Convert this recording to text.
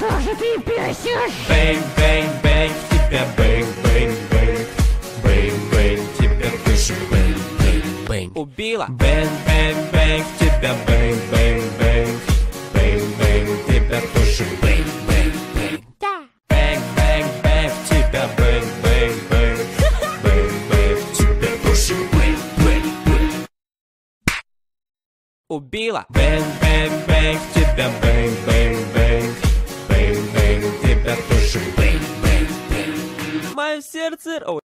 как же ты бесишь! Bang, bang, bang, в тебя bang, bang, bang. Bang, bang, тебя тоже bang, bang, bang. Убила. Bang, bang, bang, в тебя bang, bang, bang. Bang, bang, тебя тоже bang, bang, bang. Да. Bang, bang, bang, в тебя bang, bang, bang. Bang, bang, тебя тоже bang, bang, bang. Убила. Бэнг, бэнг, бэнг, в тебя Мое сердце... Ой.